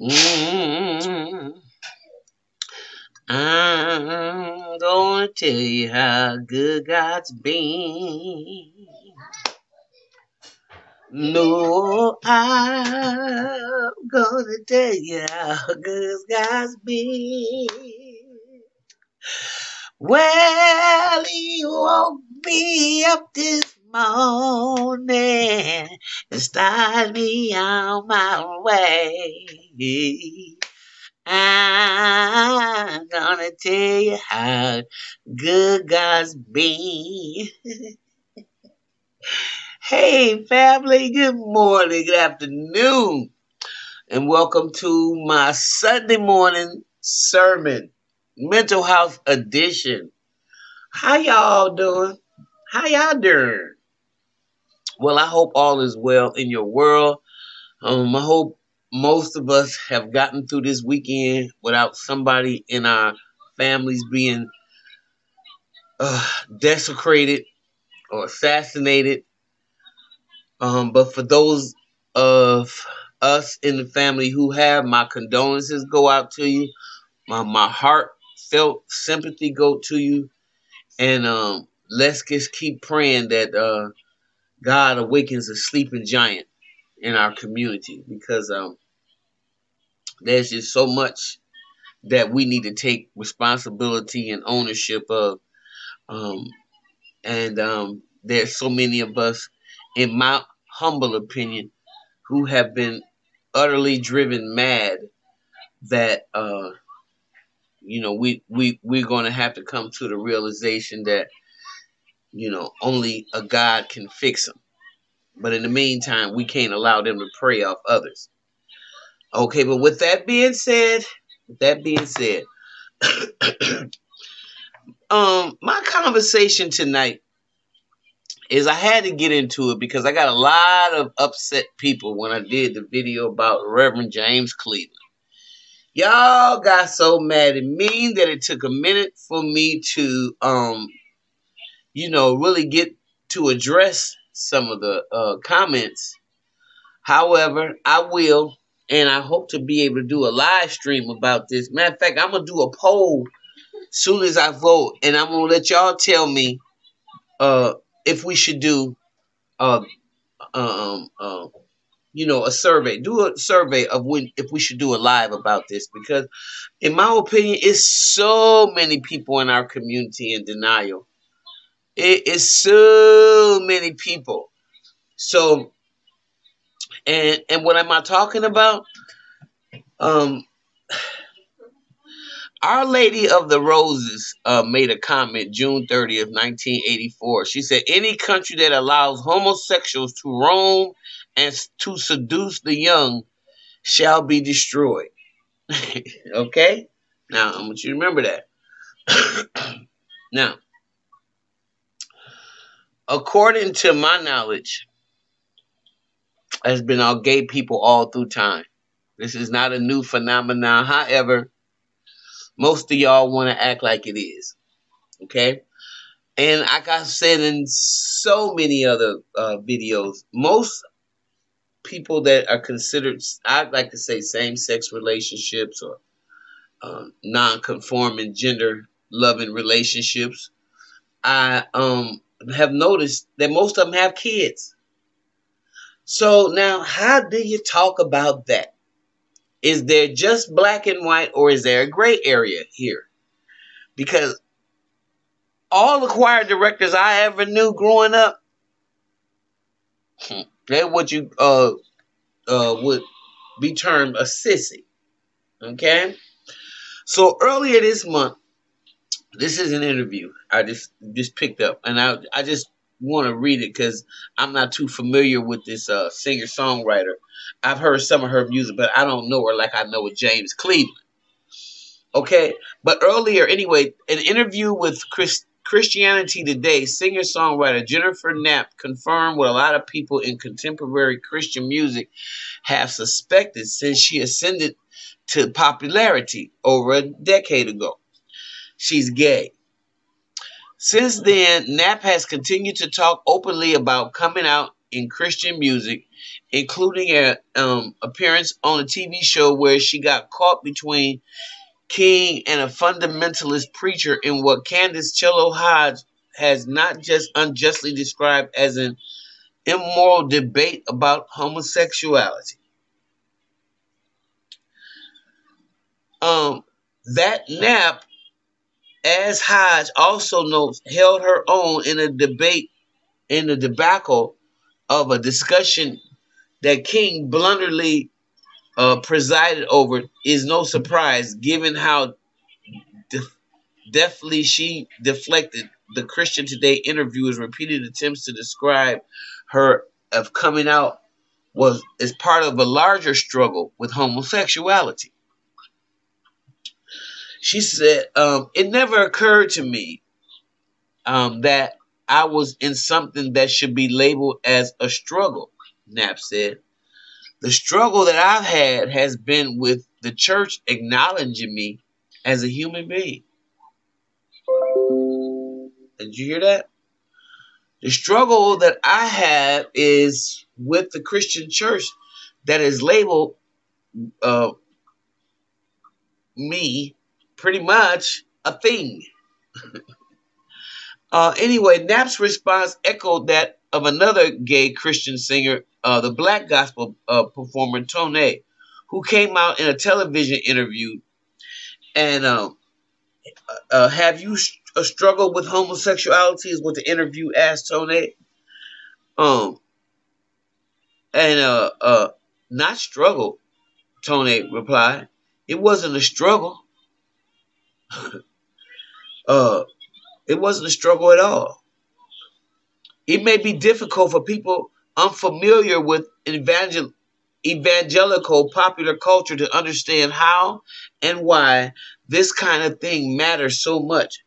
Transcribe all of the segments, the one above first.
Mm, I'm gonna tell you how good God's been. No, I'm gonna tell you how good God's been. Well, he woke me up this morning and started me on my way. I'm gonna tell you how good God's been. hey, family, good morning, good afternoon, and welcome to my Sunday morning sermon, mental health edition. How y'all doing? How y'all doing? Well, I hope all is well in your world. Um, I hope most of us have gotten through this weekend without somebody in our families being uh, desecrated or assassinated. Um, but for those of us in the family who have, my condolences go out to you. My my heartfelt sympathy go to you, and um, let's just keep praying that uh, God awakens a sleeping giant in our community because um, there's just so much that we need to take responsibility and ownership of. Um, and um, there's so many of us, in my humble opinion, who have been utterly driven mad that uh, you know we we we're going to have to come to the realization that you know only a God can fix them. But in the meantime, we can't allow them to prey off others. Okay, but with that being said, with that being said, um, my conversation tonight is I had to get into it because I got a lot of upset people when I did the video about Reverend James Cleveland. Y'all got so mad at me that it took a minute for me to, um, you know, really get to address some of the uh, comments. However, I will, and I hope to be able to do a live stream about this. Matter of fact, I'm gonna do a poll soon as I vote, and I'm gonna let y'all tell me uh, if we should do uh, um, uh, you know, a survey. Do a survey of when if we should do a live about this because, in my opinion, it's so many people in our community in denial. It is so many people. So, and and what am I talking about? Um, Our Lady of the Roses uh, made a comment June 30th, 1984. She said, Any country that allows homosexuals to roam and to seduce the young shall be destroyed. okay? Now, I want you to remember that. now, according to my knowledge, has been all gay people all through time. This is not a new phenomenon. However, most of y'all want to act like it is. Okay? And like I said in so many other uh, videos, most people that are considered, I'd like to say same sex relationships or um, non conforming gender loving relationships, I um, have noticed that most of them have kids. So now, how do you talk about that? Is there just black and white or is there a gray area here? Because all the choir directors I ever knew growing up, they're what you uh uh would be termed a sissy. Okay? So earlier this month, this is an interview I just just picked up and I I just want to read it because I'm not too familiar with this uh, singer songwriter. I've heard some of her music, but I don't know her like I know with James Cleveland. Okay, but earlier, anyway, an interview with Chris, Christianity Today singer songwriter Jennifer Knapp confirmed what a lot of people in contemporary Christian music have suspected since she ascended to popularity over a decade ago. She's gay. Since then, Knapp has continued to talk openly about coming out in Christian music, including an um, appearance on a TV show where she got caught between King and a fundamentalist preacher in what Candace Chellew-Hodge has not just unjustly described as an immoral debate about homosexuality. Um, that Knapp, as Hodge also notes, held her own in a debate in the debacle of a discussion that King blunderly uh, presided over is no surprise given how deftly she deflected the Christian Today interviewer's repeated attempts to describe her of coming out was as part of a larger struggle with homosexuality. She said, um, It never occurred to me um, that I was in something that should be labeled as a struggle, Knapp said. The struggle that I've had has been with the church acknowledging me as a human being. Did you hear that? The struggle that I have is with the Christian church that is labeled uh, me pretty much a thing. uh, anyway, Knapp's response echoed that of another gay Christian singer, uh, the black gospel uh, performer Tone, who came out in a television interview and um, uh, have you a struggle with homosexuality? Is what the interview asked Tone. Um, and uh, uh, not struggle. Tone replied, "It wasn't a struggle. uh, it wasn't a struggle at all. It may be difficult for people unfamiliar with evangel- evangelical popular culture to understand how and why this kind of thing matters so much.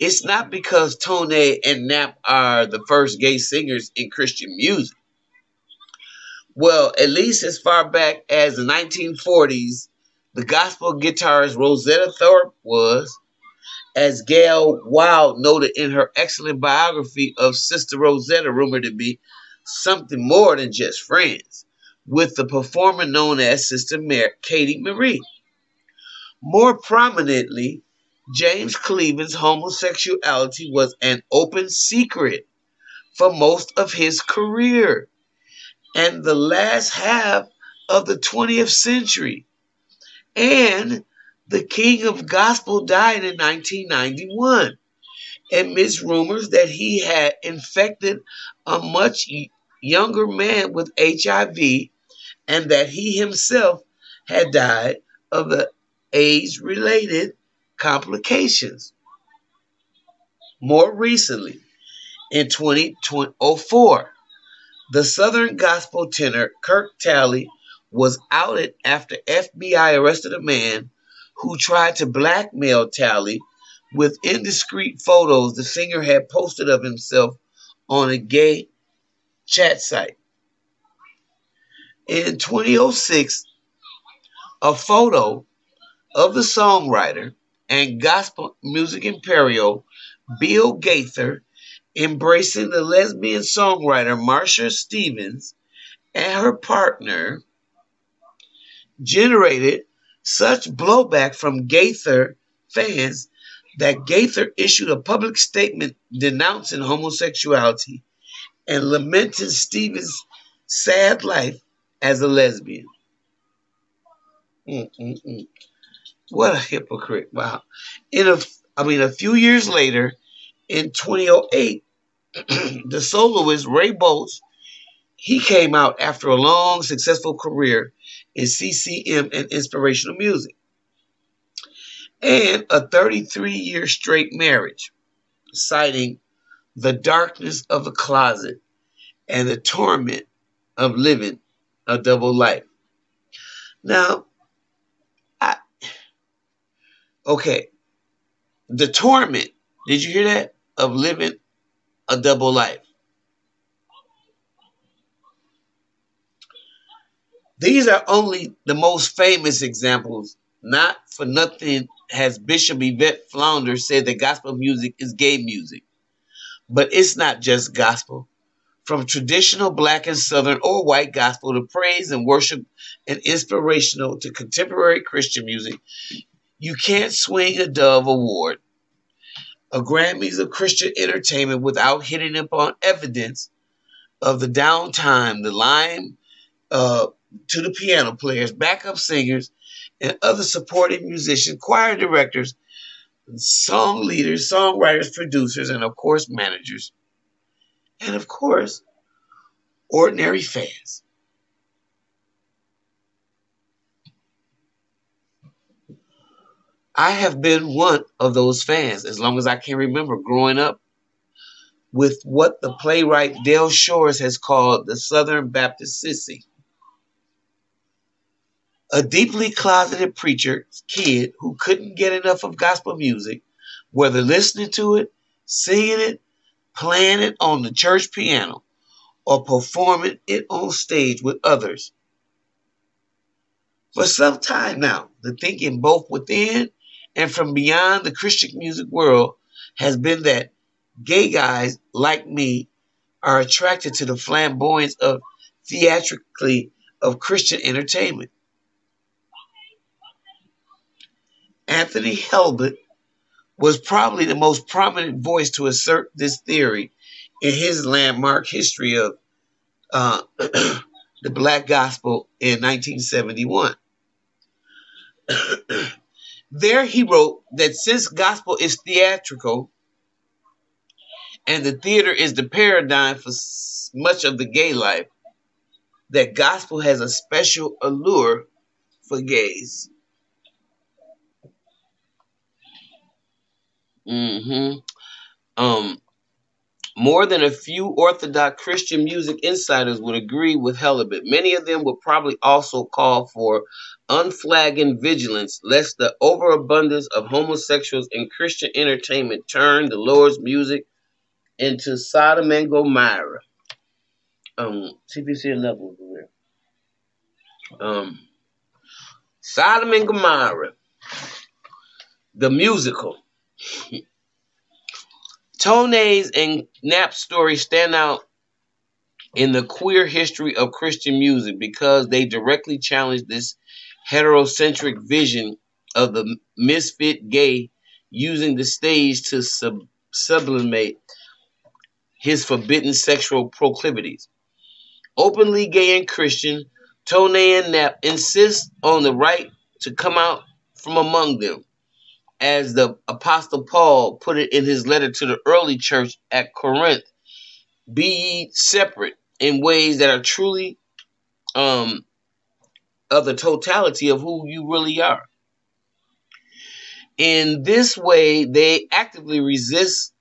It's not because Tone and Knapp are the first gay singers in Christian music. Well, at least as far back as the 1940s, the gospel guitarist Rosetta Tharpe was, as Gayle Wald noted in her excellent biography of Sister Rosetta, rumored to be something more than just friends, with the performer known as Sister Mar- Katie Marie. More prominently, James Cleveland's homosexuality was an open secret for most of his career and the last half of the 20th century. And the king of gospel died in 1991 amidst rumors that he had infected a much younger man with HIV and that he himself had died of the AIDS related complications. More recently, in 2004, the Southern gospel tenor Kirk Talley was outed after FBI arrested a man who tried to blackmail Talley with indiscreet photos the singer had posted of himself on a gay chat site. In 2006, a photo of the songwriter and gospel music imperial Bill Gaither embracing the lesbian songwriter Marsha Stevens and her partner generated such blowback from Gaither fans that Gaither issued a public statement denouncing homosexuality and lamenting Stevens' sad life as a lesbian. Mm-mm-mm. What a hypocrite! Wow. In a, I mean, a few years later, in 2008, the soloist Ray Boltz, he came out after a long, successful career in CCM and inspirational music, and a 33-year straight marriage, citing the darkness of the closet and the torment of living a double life. Now, Okay. The torment, did you hear that? Of living a double life. These are only the most famous examples. Not for nothing has Bishop Yvette Flunder said that gospel music is gay music. But it's not just gospel. from traditional black and southern or white gospel to praise and worship and inspirational to contemporary Christian music, you can't swing a Dove Award, a Grammys of Christian entertainment without hitting upon evidence of the downtime, the line uh, to the piano players, backup singers, and other supporting musicians, choir directors, song leaders, songwriters, producers, and of course, managers. And of course, ordinary fans. I have been one of those fans as long as I can remember growing up with what the playwright Del Shores has called the Southern Baptist Sissy. A deeply closeted preacher kid who couldn't get enough of gospel music, whether listening to it, singing it, playing it on the church piano, or performing it on stage with others. For some time now, the thinking both within and from beyond the Christian music world has been that gay guys like me are attracted to the flamboyance of theatrically of Christian entertainment. Anthony Heilbut was probably the most prominent voice to assert this theory in his landmark history of uh, the black gospel in 1971. there he wrote that since gospel is theatrical and the theater is the paradigm for much of the gay life, that gospel has a special allure for gays. Mm-hmm. Um, more than a few Orthodox Christian music insiders would agree with Heilbut. Many of them would probably also call for unflagging vigilance lest the overabundance of homosexuals in Christian entertainment turn the Lord's music into Sodom and Gomorrah. Um, CPC another one here. Um, Sodom and Gomorrah, the musical. Tonéx's and Knapp's stories stand out in the queer history of Christian music because they directly challenge this heterocentric vision of the misfit gay using the stage to sub- sublimate his forbidden sexual proclivities. Openly gay and Christian, Toney and Knapp insist on the right to come out from among them as the Apostle Paul put it in his letter to the early church at Corinth, be ye separate in ways that are truly um, of the totality of who you really are. In this way, they actively resist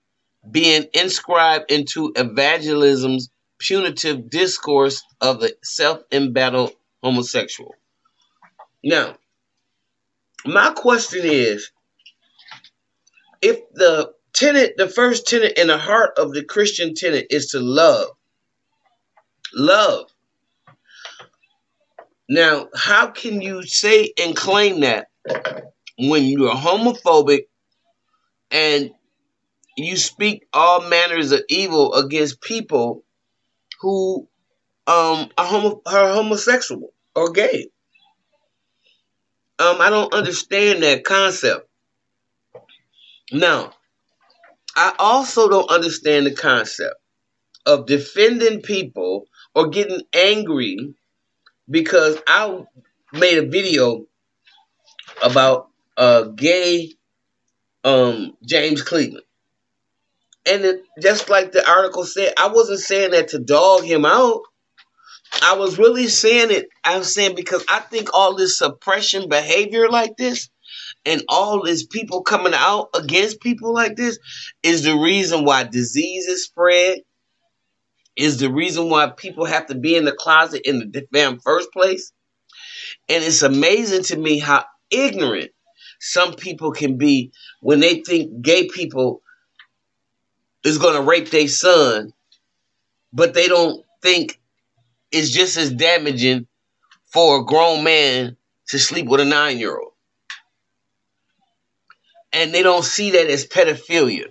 being inscribed into evangelism's punitive discourse of the self embattled homosexual. Now, my question is if the tenet, the first tenet in the heart of the Christian tenet is to love, love. Now, how can you say and claim that when you're homophobic and you speak all manners of evil against people who um are, homo- are homosexual or gay? Um, I don't understand that concept. Now, I also don't understand the concept of defending people or getting angry because I made a video about a gay um, James Cleveland. And it, just like the article said, I wasn't saying that to dog him out. I was really saying it. I'm saying because I think all this suppression behavior like this and all these people coming out against people like this is the reason why diseases spread, is the reason why people have to be in the closet in the damn first place. And it's amazing to me how ignorant some people can be when they think gay people is going to rape their son, but they don't think it's just as damaging for a grown man to sleep with a nine year old and they don't see that as pedophilia.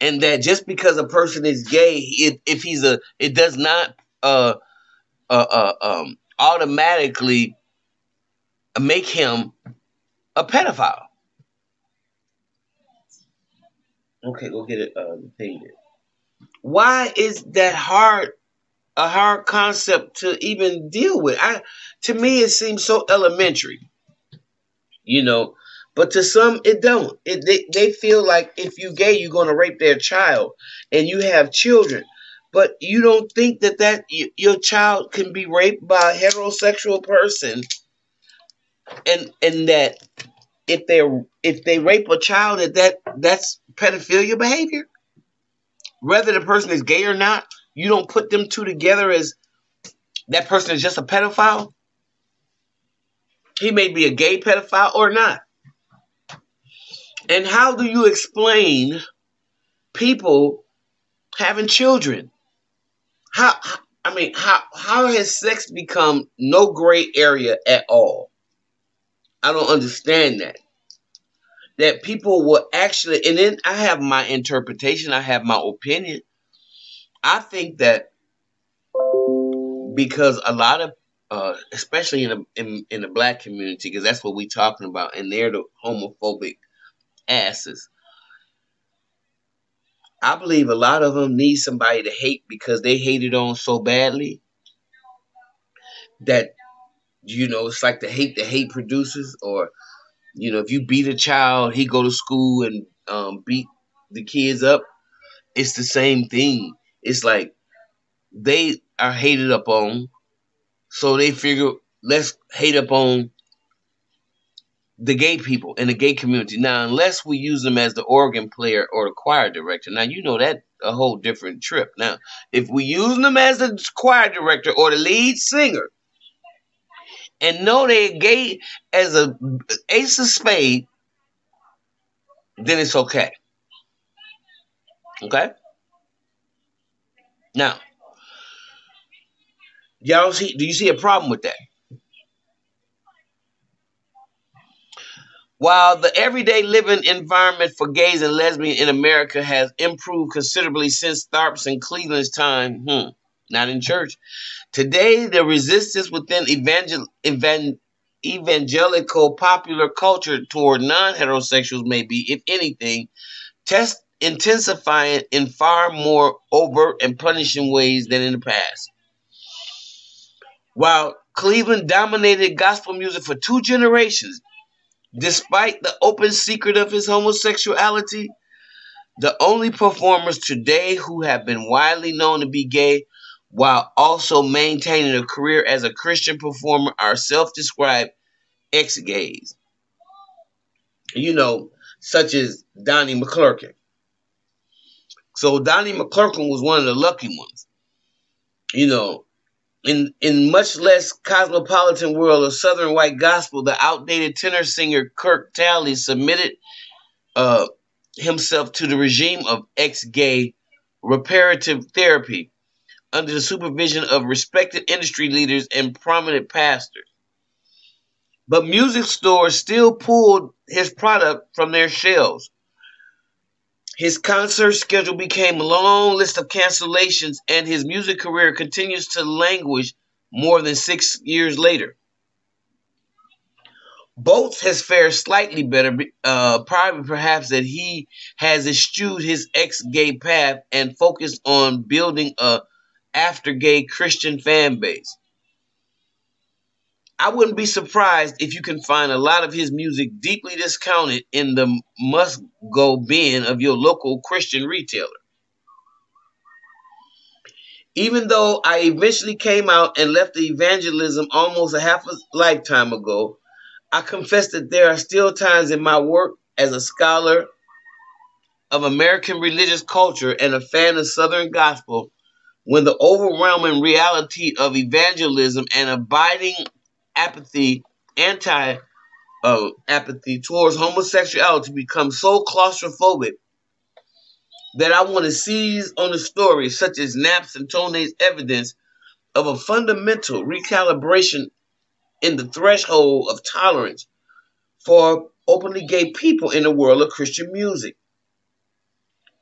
and that just because a person is gay, if, if he's a, it does not uh, uh, uh, um, automatically make him a pedophile. Okay, go get it uh, painted. Why is that hard? A hard concept to even deal with. I, to me, it seems so elementary. You know, but to some, it don't. It, they, they feel like if you gay, you're going to rape their child, and you have children. But you don't think that that your child can be raped by a heterosexual person, and and that if they if they rape a child, that, that that's pedophilia behavior. Whether the person is gay or not, you don't put them two together as that person is just a pedophile. He may be a gay pedophile or not. And how do you explain people having children? How I mean, how how has sex become no gray area at all? I don't understand that. That people will actually, and then I have my interpretation, I have my opinion. I think that because a lot of, uh, especially in, a, in in the black community, because that's what we're talking about, and they're the homophobic asses. I believe a lot of them need somebody to hate because they hated on so badly that you know it's like the hate the hate produces or you know if you beat a child he go to school and um, beat the kids up it's the same thing it's like they are hated up on so they figure let's hate up on the gay people in the gay community. Now, unless we use them as the organ player or the choir director, now you know that a whole different trip. Now, if we use them as the choir director or the lead singer, and know they're gay as a ace of spade, then it's okay. Okay. Now, y'all see? Do you see a problem with that? While the everyday living environment for gays and lesbians in America has improved considerably since Tharpe's and Cleveland's time, hmm, not in church, today the resistance within evangel- evan- evangelical popular culture toward non-heterosexuals may be, if anything, test intensifying in far more overt and punishing ways than in the past. While Cleveland dominated gospel music for two generations, Despite the open secret of his homosexuality, the only performers today who have been widely known to be gay while also maintaining a career as a Christian performer are self described ex gays. You know, such as Donnie McClurkin. So Donnie McClurkin was one of the lucky ones. You know, in in much less cosmopolitan world of southern white gospel, the outdated tenor singer Kirk Talley submitted uh, himself to the regime of ex-gay reparative therapy under the supervision of respected industry leaders and prominent pastors. But music stores still pulled his product from their shelves. His concert schedule became a long list of cancellations, and his music career continues to languish more than six years later. Boltz has fared slightly better, uh, probably perhaps that he has eschewed his ex-gay path and focused on building a after-gay Christian fan base. I wouldn't be surprised if you can find a lot of his music deeply discounted in the must go bin of your local Christian retailer. Even though I eventually came out and left the evangelism almost a half a lifetime ago, I confess that there are still times in my work as a scholar of American religious culture and a fan of Southern gospel when the overwhelming reality of evangelism and abiding apathy, anti uh, apathy towards homosexuality becomes so claustrophobic that I want to seize on the stories such as Knapp's and Tonéx's evidence of a fundamental recalibration in the threshold of tolerance for openly gay people in the world of Christian music.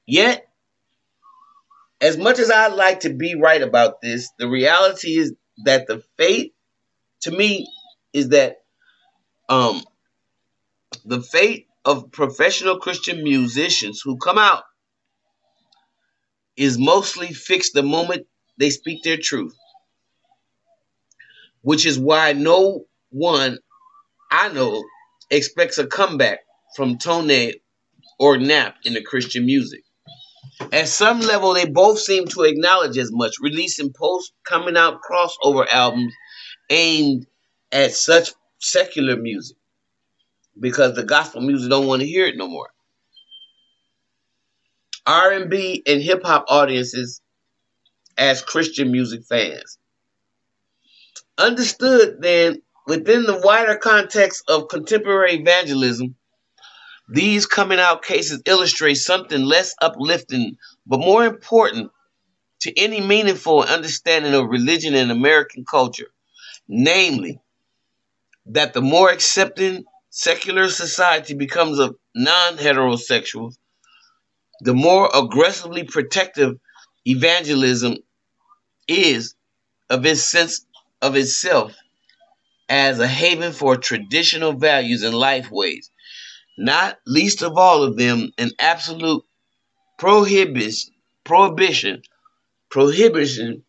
Yet, as much as I'd like to be right about this, the reality is that the fate, to me, is that um the fate of professional Christian musicians who come out is mostly fixed the moment they speak their truth. Which is why no one I know expects a comeback from Tone or Knapp in the Christian music. At some level, they both seem to acknowledge as much, releasing post coming out crossover albums aimed at such secular music because the gospel music don't want to hear it no more. R&B and hip hop audiences as Christian music fans. Understood then within the wider context of contemporary evangelism, these coming out cases illustrate something less uplifting, but more important to any meaningful understanding of religion in American culture. Namely, that the more accepting secular society becomes of non heterosexuals, the more aggressively protective evangelism is of its sense of itself as a haven for traditional values and life ways. Not least of all of them an absolute prohibition, prohibition, prohibition,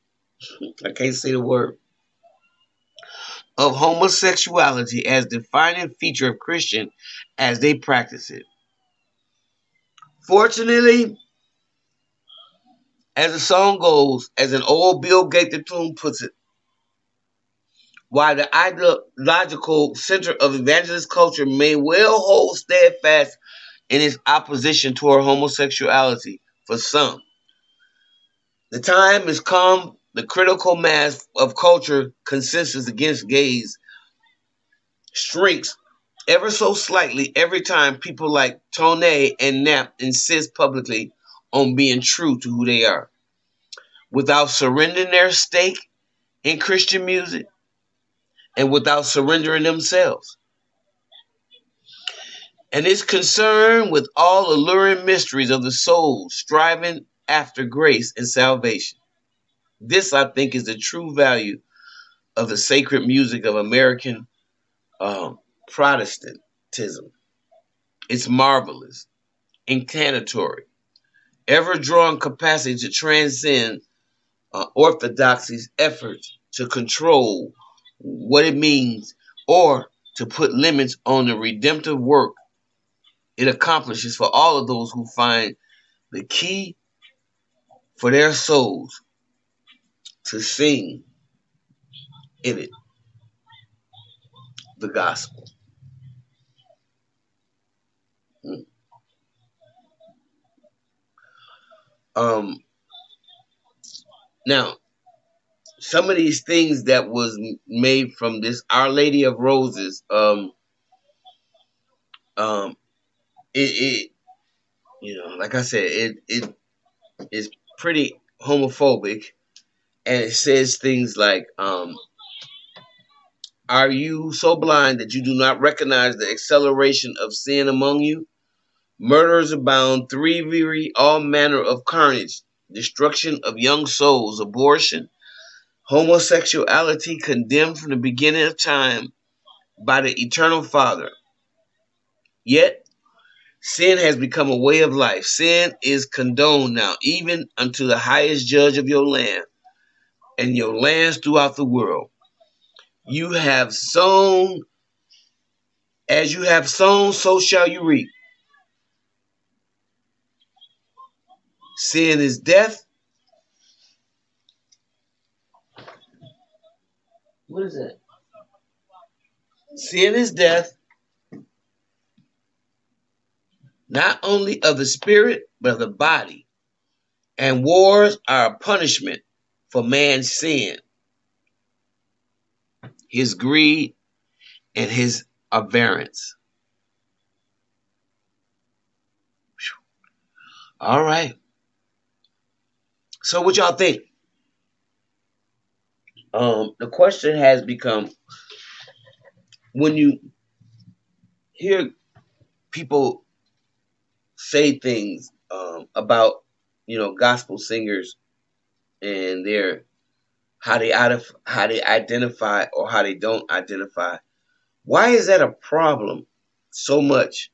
I can't say the word, of homosexuality as defining feature of Christian as they practice it. Fortunately, as the song goes, as an old Bill Gaither tune puts it, while the ideological center of evangelist culture may well hold steadfast in its opposition toward homosexuality for some. The time has come, the critical mass of culture consensus against gays shrinks ever so slightly every time people like Tone and Knapp insist publicly on being true to who they are. Without surrendering their stake in Christian music, and without surrendering themselves. And is concerned with all alluring mysteries of the soul, striving after grace and salvation. This, I think, is the true value of the sacred music of American um, Protestantism. It's marvelous, incantatory, ever drawing capacity to transcend uh, orthodoxy's efforts to control what it means or to put limits on the redemptive work it accomplishes for all of those who find the key for their souls to sing in it the gospel. Hmm. Um, now, some of these things that was made from this Our Lady of Roses, um, um, it, it, you know, like I said, it, it is pretty homophobic, and it says things like, um, "Are you so blind that you do not recognize the acceleration of sin among you? Murderers abound, three thievery, all manner of carnage, destruction of young souls, abortion." homosexuality condemned from the beginning of time by the eternal Father. Yet, sin has become a way of life. Sin is condoned now, even unto the highest judge of your land and your lands throughout the world. You have sown, as you have sown, so shall you reap. Sin is death, What is it? Sin is death, not only of the spirit, but of the body. And wars are a punishment for man's sin, his greed, and his avarice. All right. So, what y'all think? um, the question has become when you hear people say things um, about you know gospel singers and their how they out of how they identify or how they don't identify. Why is that a problem so much,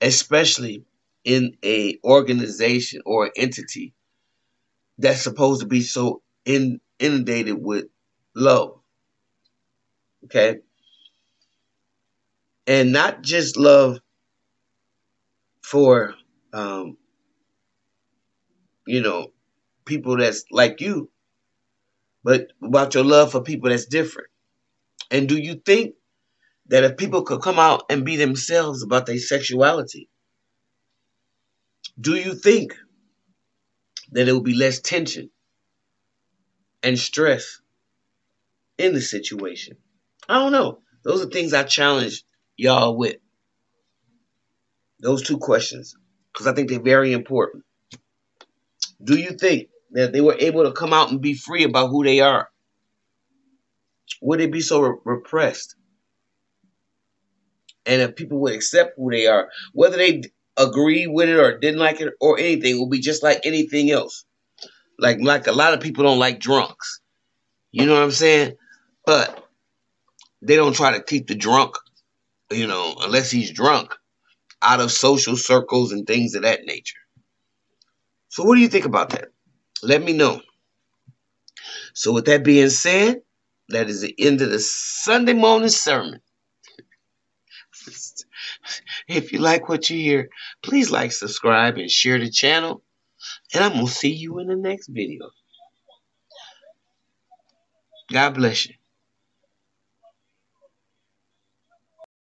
especially in a organization or entity that's supposed to be so in, inundated with love? Okay, and not just love for um, you know people that's like you but about your love for people that's different. And do you think that if people could come out and be themselves about their sexuality, do you think that it will be less tension and stress in the situation? I don't know. Those are things I challenge y'all with. Those two questions, because I think they're very important. Do you think that they were able to come out and be free about who they are? Would they be so re- repressed? And if people would accept who they are, whether they agree with it or didn't like it or anything, it will be just like anything else. Like like a lot of people don't like drunks. You know what I'm saying? But they don't try to keep the drunk, you know, unless he's drunk, out of social circles and things of that nature. So what do you think about that? Let me know. So, with that being said, that is the end of the Sunday morning sermon. if you like what you hear, please like, subscribe, and share the channel. And I'm going to see you in the next video. God bless you.